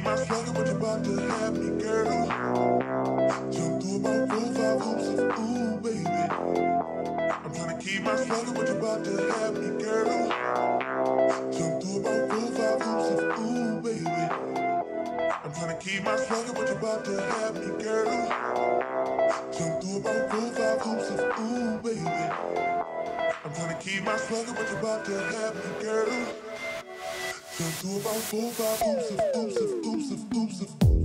see my struggle, but you're to have me, girl. Jump through about four, five hoops of ooh, baby. I'm trying keep my swagger, but you're to have me, girl. Jump through about four, five hoops of ooh, baby. I'm trying keep my struggle, but you're to have me, girl. Jump through about four, five hoops of ooh, baby. I'm trying keep my struggle, but you're about to have me, girl. Do about four, five, oops, oops, oops, oops, oops, oops.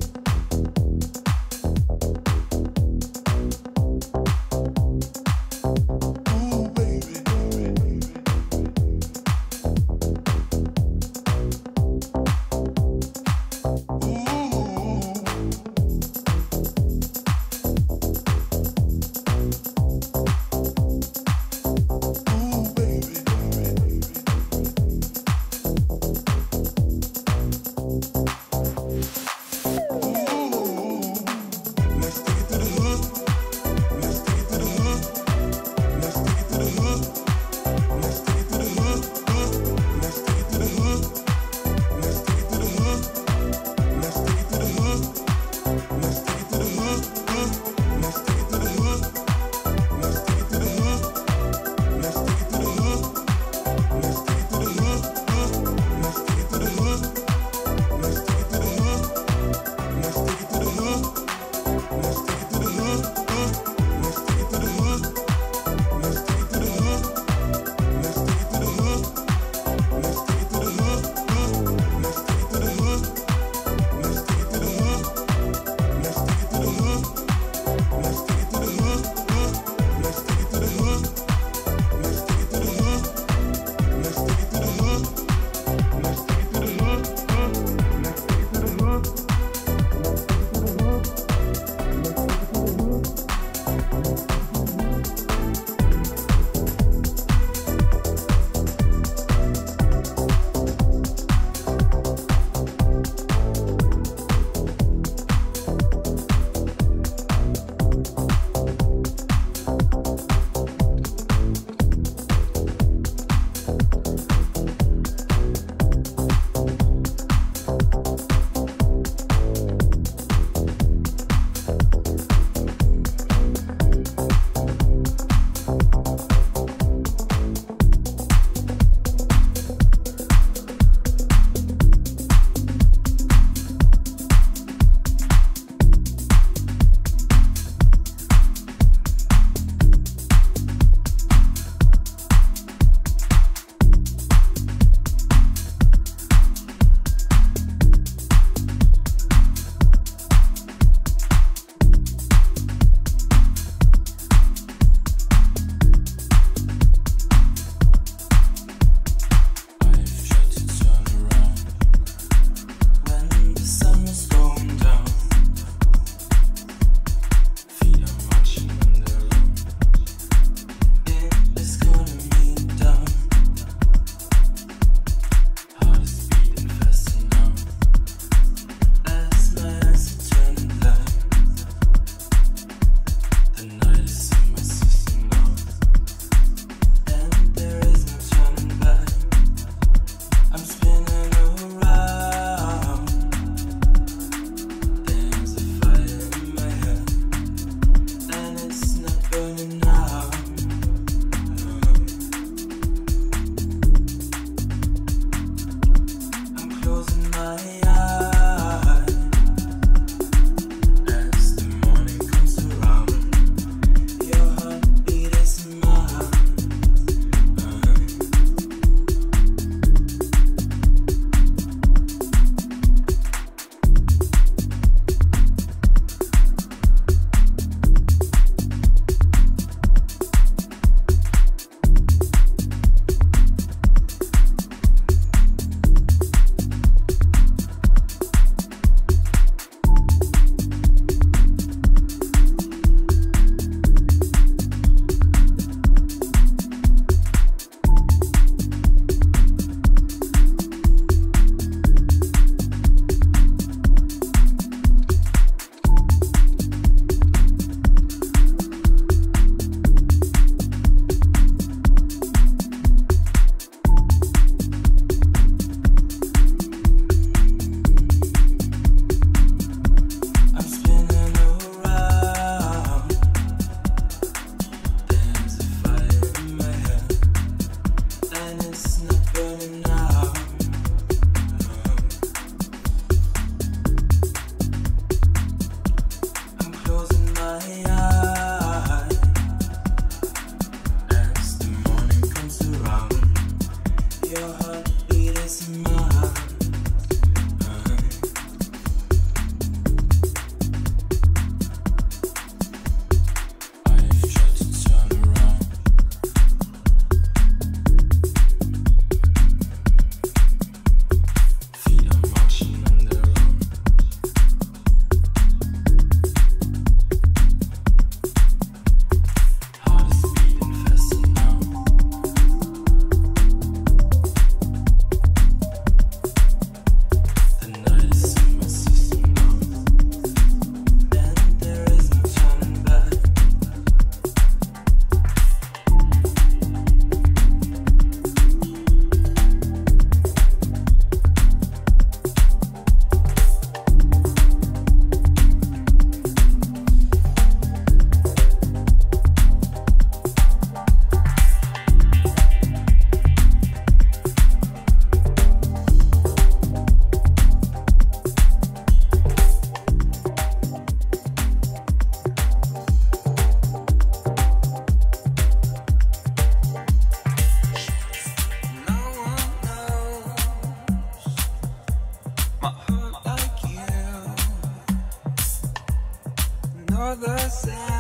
other side.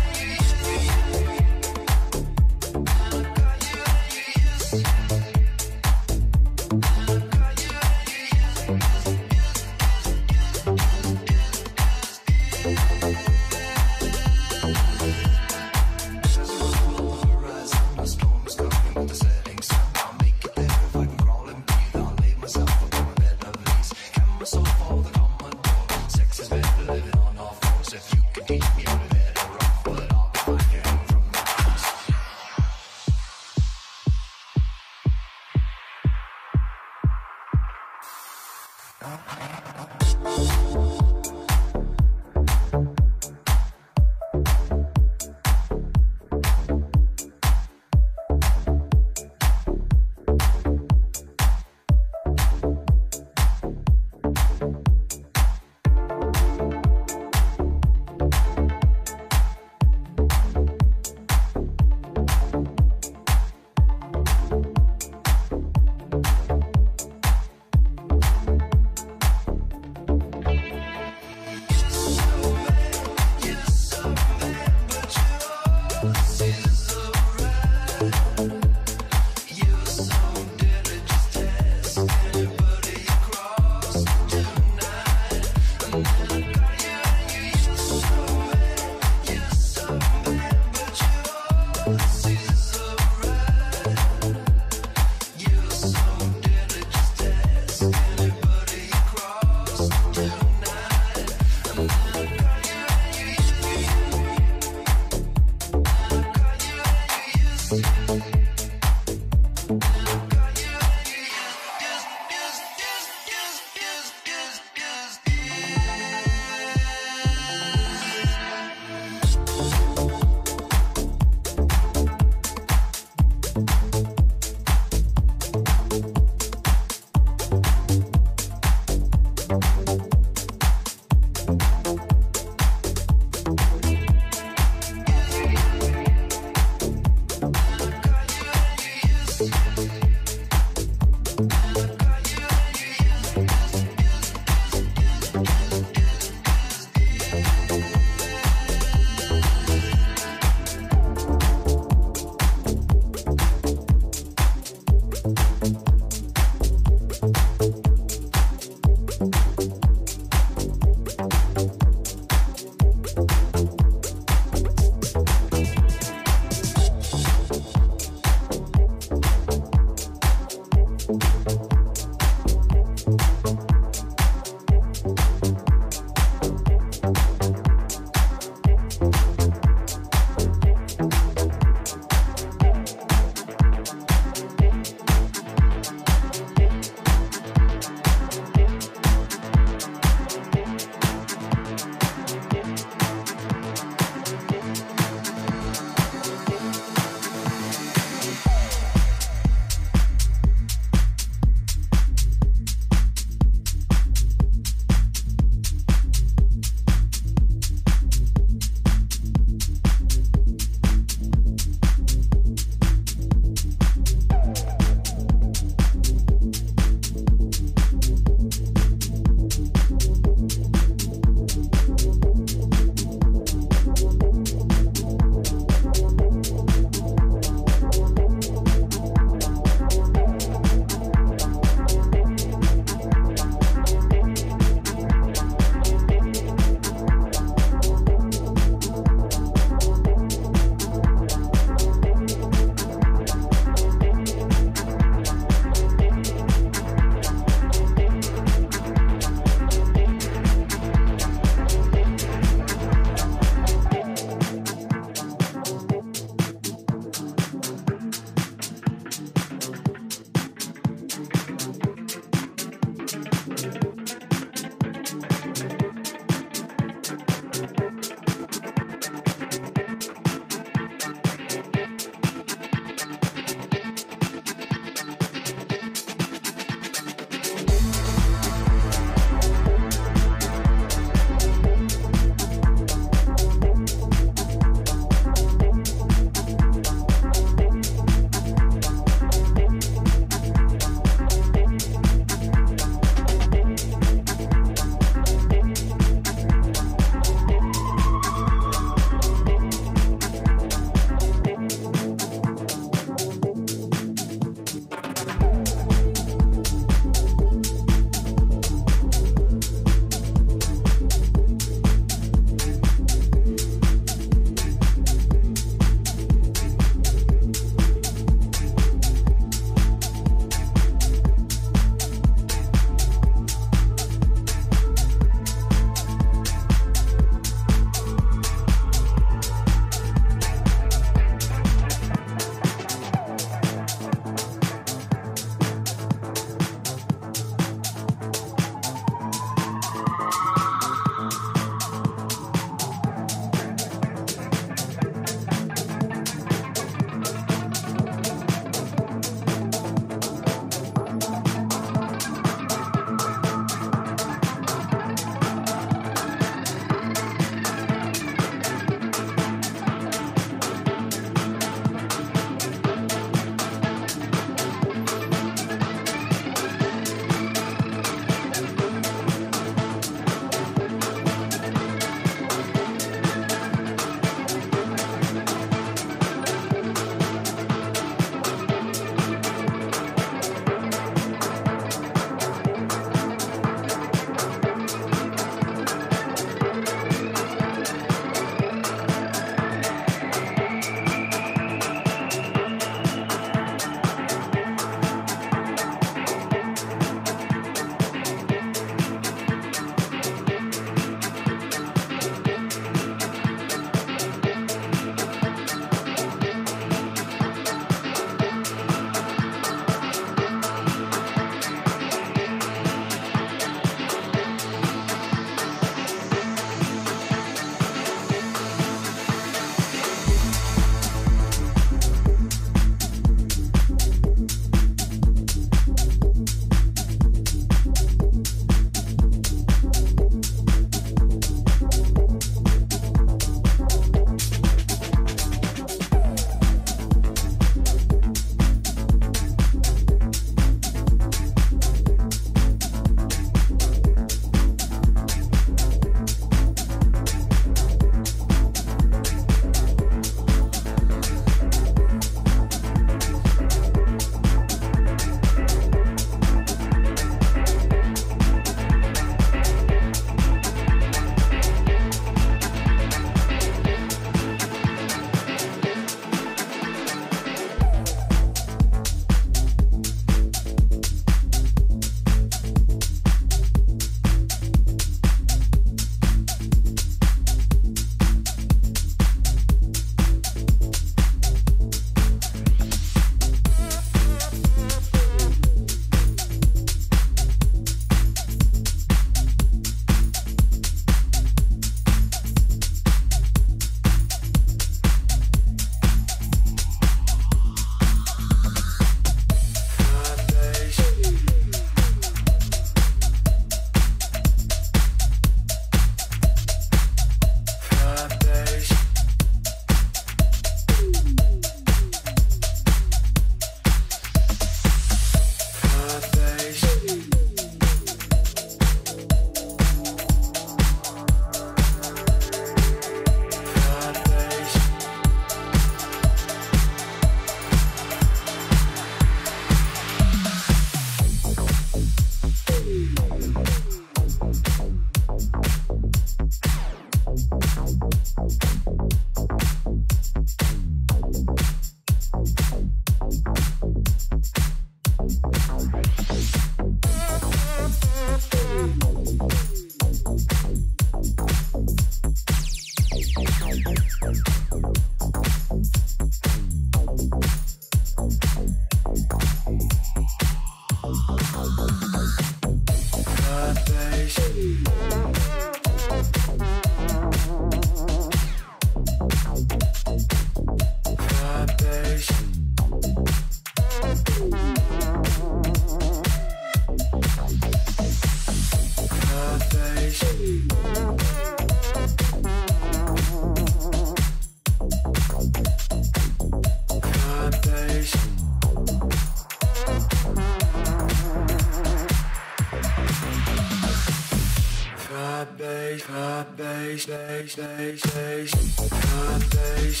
face, face, face, can't face,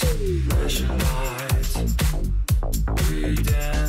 dance.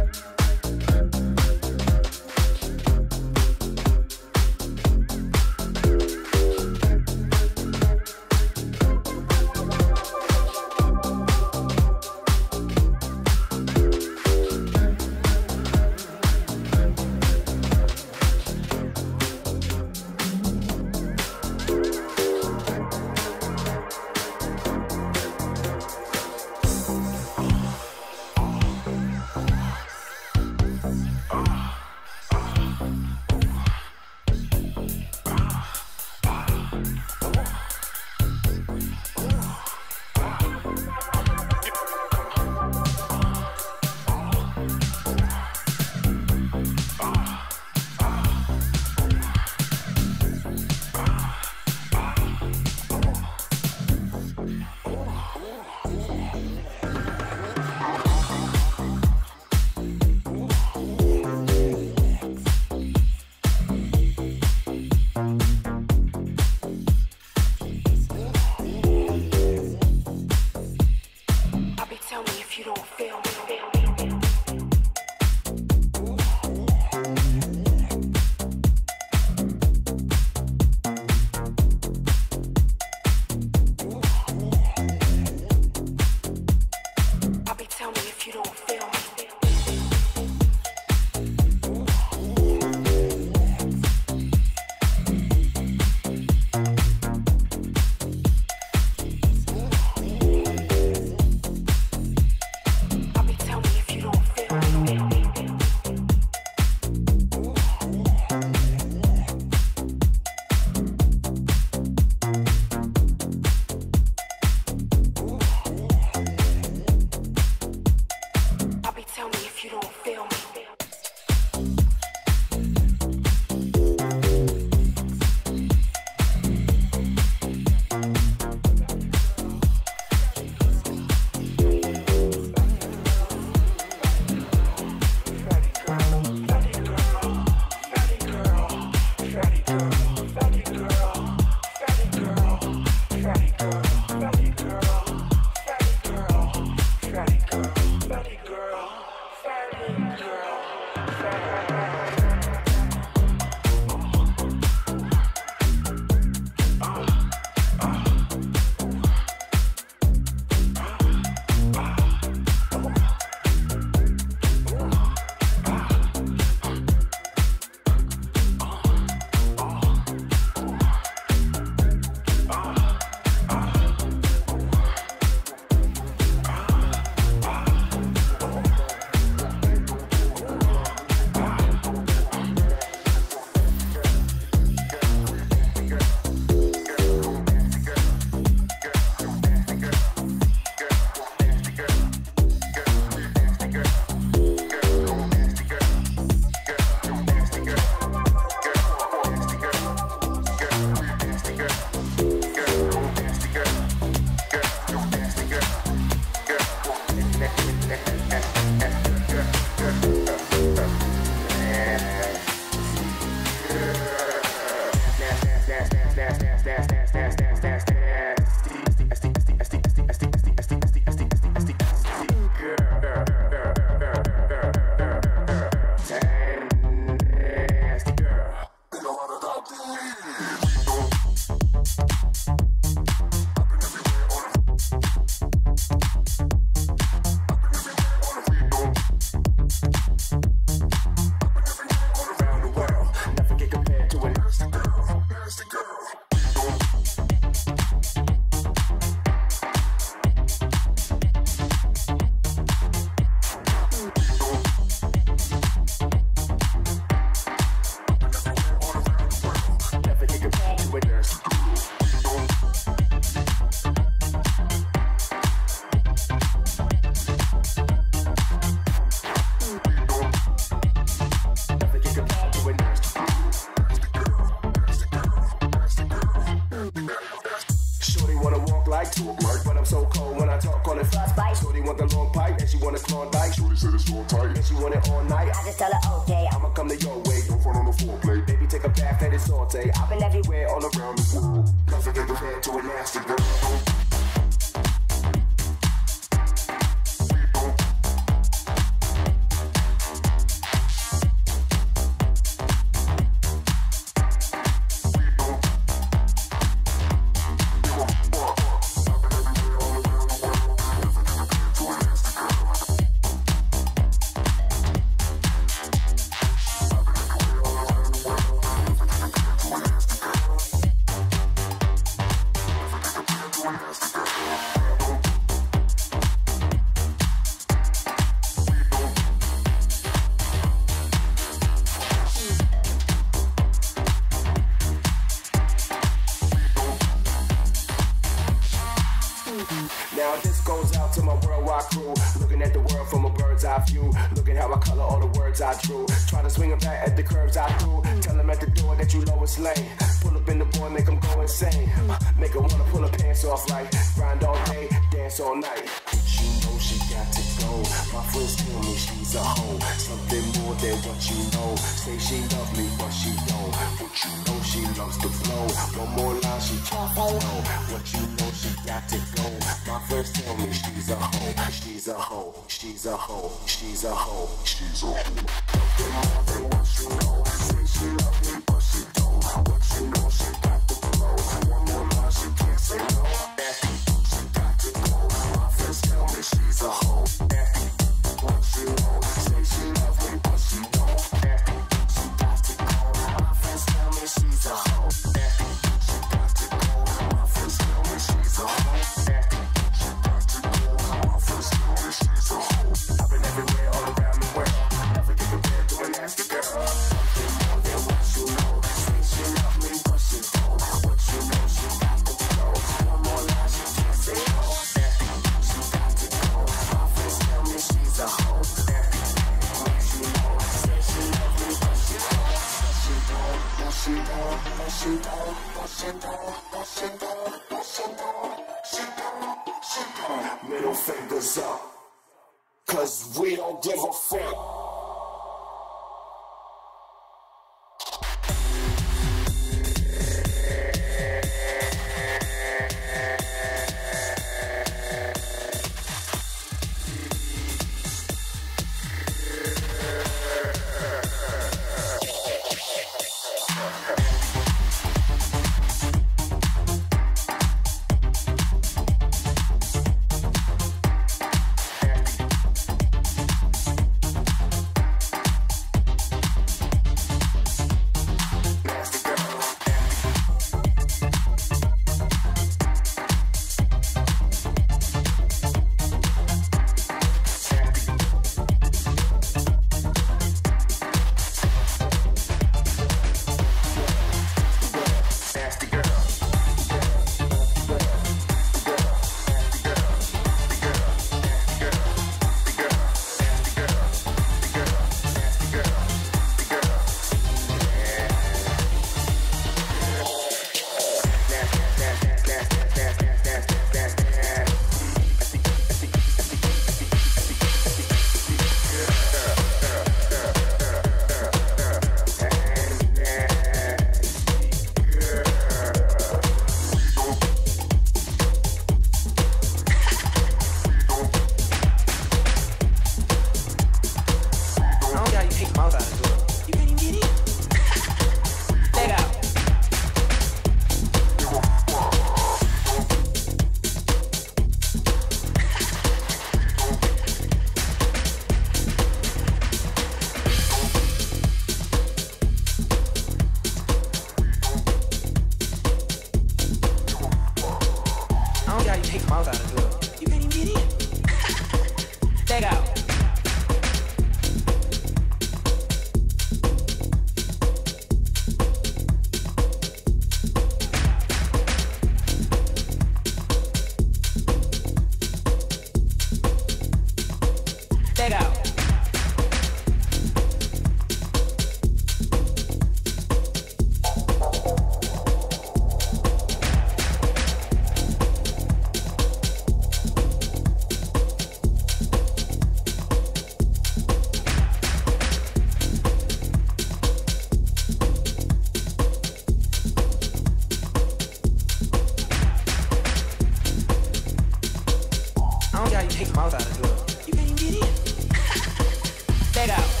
how you kick mouth out of the door. You can't even get in. Stay out.